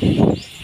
う